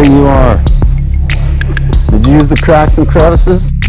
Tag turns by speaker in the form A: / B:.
A: There you are. Did you use the cracks and crevices?